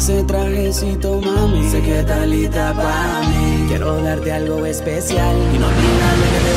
ese trajecito, mami. Sé que está lista para mí. Quiero darte algo especial y no olvides que